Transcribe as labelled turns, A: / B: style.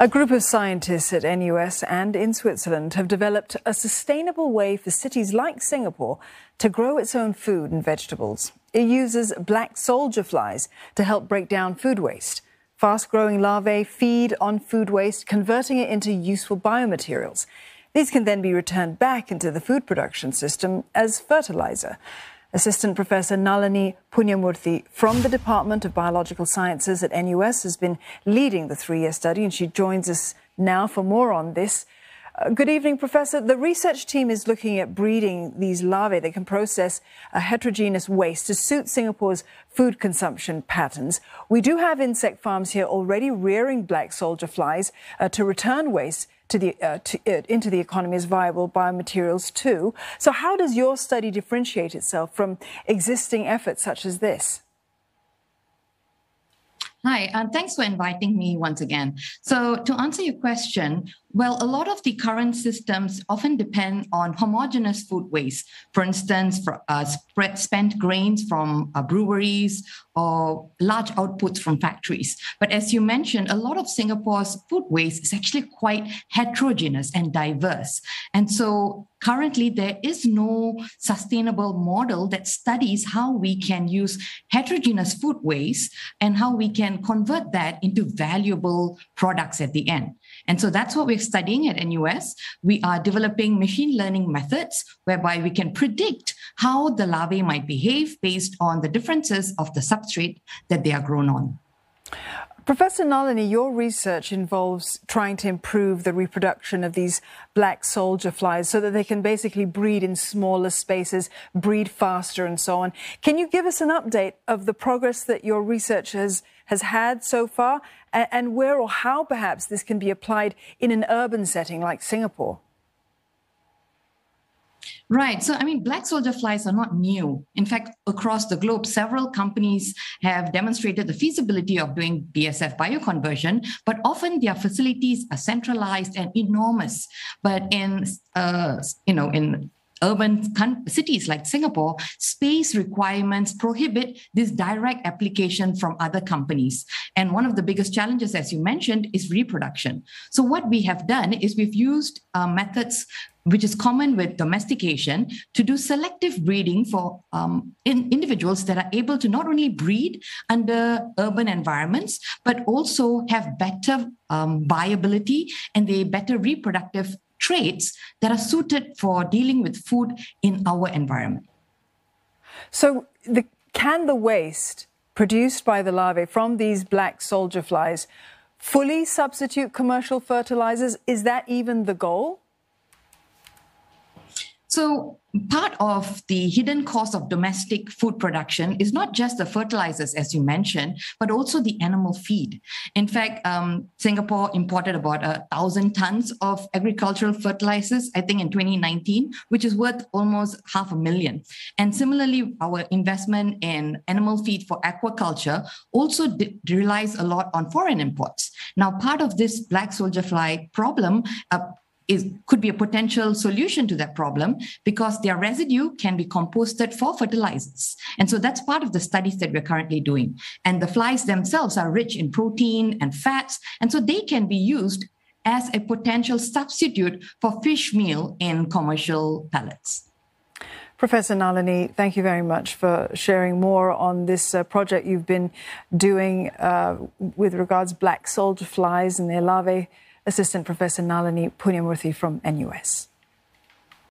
A: A group of scientists at NUS and in Switzerland have developed a sustainable way for cities like Singapore to grow its own food and vegetables. It uses black soldier flies to help break down food waste. Fast growing larvae feed on food waste, converting it into useful biomaterials. These can then be returned back into the food production system as fertilizer. Assistant Professor Nalini Puniamoorthy from the Department of Biological Sciences at NUS has been leading the three year study, and she joins us now for more on this. Uh, good evening, Professor. The research team is looking at breeding these larvae that can process a heterogeneous waste to suit Singapore's food consumption patterns. We do have insect farms here already rearing black soldier flies uh, to return waste to the, uh, to, uh, into the economy as viable biomaterials too. So, how does your study differentiate itself from existing efforts such as this?
B: Hi, and thanks for inviting me once again. So, to answer your question, well, a lot of the current systems often depend on homogeneous food waste. For instance, for, uh, spent grains from uh, breweries or large outputs from factories. But as you mentioned, a lot of Singapore's food waste is actually quite heterogeneous and diverse. And so currently, there is no sustainable model that studies how we can use heterogeneous food waste and how we can convert that into valuable products at the end. And so that's what we're studying at NUS. We are developing machine learning methods whereby we can predict how the larvae might behave based on the differences of the substrate that they are grown on.
A: Professor Nalini, your research involves trying to improve the reproduction of these black soldier flies so that they can basically breed in smaller spaces, breed faster, and so on. Can you give us an update of the progress that your research has, has had so far and, and where or how perhaps this can be applied in an urban setting like Singapore?
B: Right. So, I mean, black soldier flies are not new. In fact, across the globe, several companies have demonstrated the feasibility of doing BSF bioconversion, but often their facilities are centralized and enormous. But in, uh, you know, in urban cities like Singapore, space requirements prohibit this direct application from other companies. And one of the biggest challenges, as you mentioned, is reproduction. So, what we have done is we've used uh, methods which is common with domestication, to do selective breeding for um, in individuals that are able to not only breed under urban environments, but also have better um, viability and the better reproductive traits that are suited for dealing with food in our environment.
A: So, the, can the waste produced by the larvae from these black soldier flies fully substitute commercial fertilizers? Is that even the goal?
B: So, part of the hidden cost of domestic food production is not just the fertilizers, as you mentioned, but also the animal feed. In fact, um, Singapore imported about a thousand tons of agricultural fertilizers, I think, in 2019, which is worth almost half a million. And similarly, our investment in animal feed for aquaculture also relies a lot on foreign imports. Now, part of this black soldier fly problem. Uh, is could be a potential solution to that problem because their residue can be composted for fertilizers. And so that's part of the studies that we're currently doing. And the flies themselves are rich in protein and fats, and so they can be used as a potential substitute for fish meal in commercial pellets.
A: Professor Nalini, thank you very much for sharing more on this uh, project you've been doing uh, with regards black soldier flies and their larvae Assistant Professor Nalini Puniamoorthy from NUS.